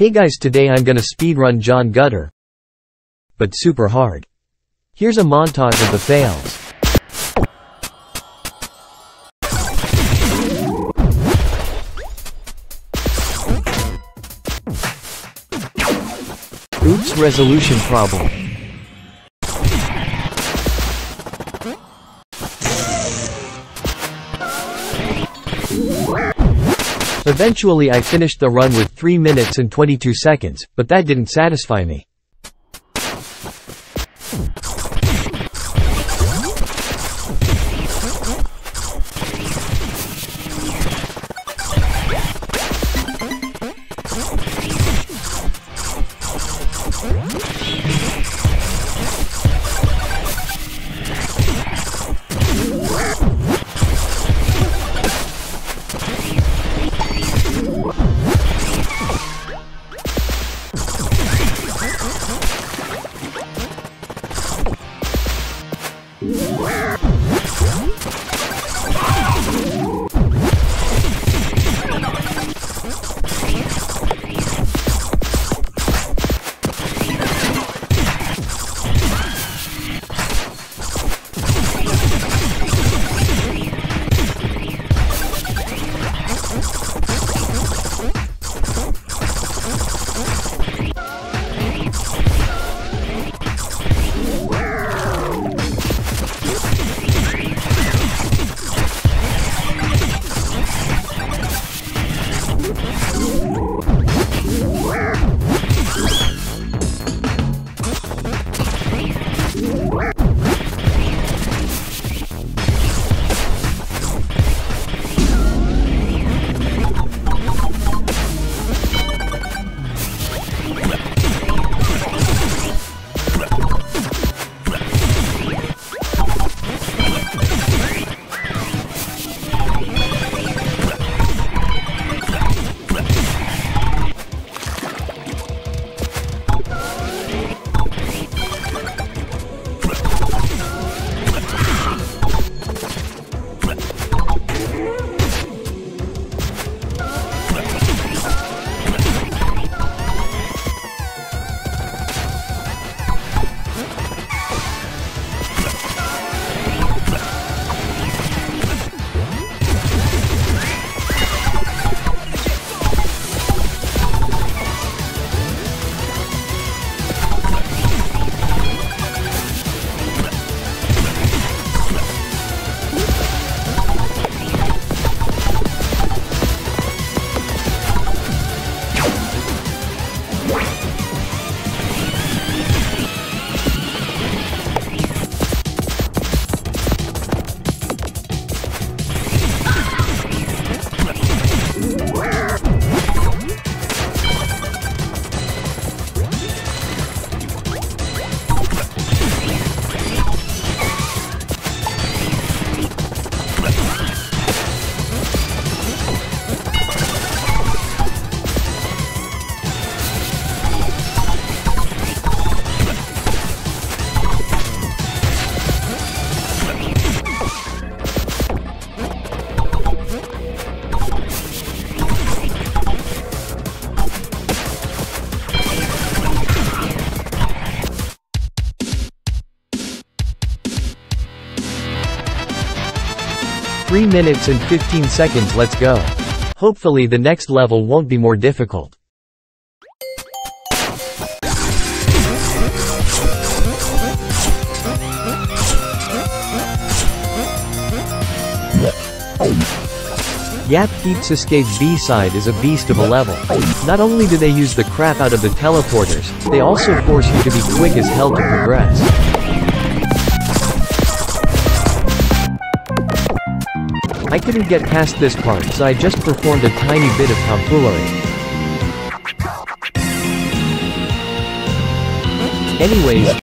Hey guys today I'm gonna speedrun John Gutter. But super hard. Here's a montage of the fails. Oops resolution problem. Eventually I finished the run with 3 minutes and 22 seconds, but that didn't satisfy me. Wow. Three minutes and 15 seconds let's go. Hopefully the next level won't be more difficult. Yap Heaps Escape B-side is a beast of a level. Not only do they use the crap out of the teleporters, they also force you to be quick as hell to progress. I couldn't get past this part so I just performed a tiny bit of tomfoolery. Anyways,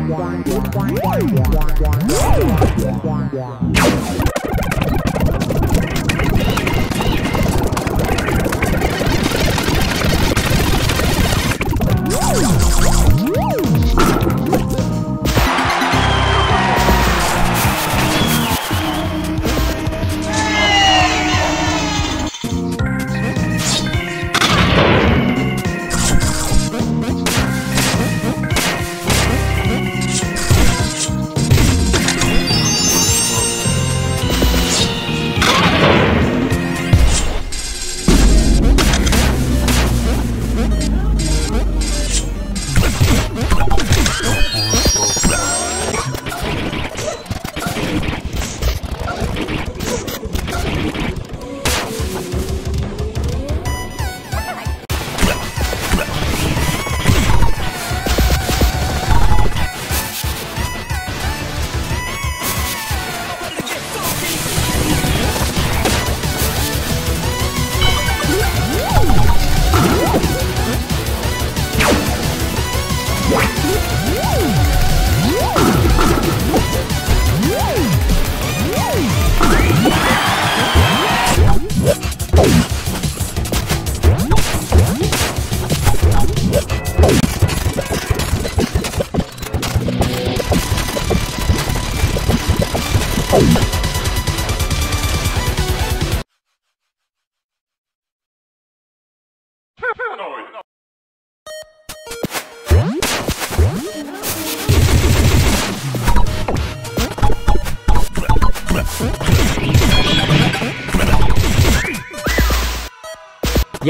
Yeah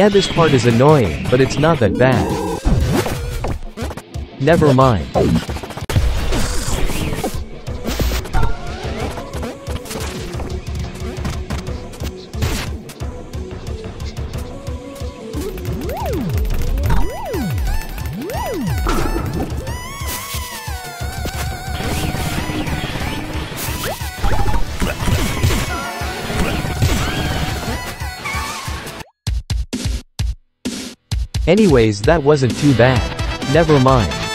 this part is annoying, but it's not that bad. Never mind. Anyways that wasn't too bad. Never mind.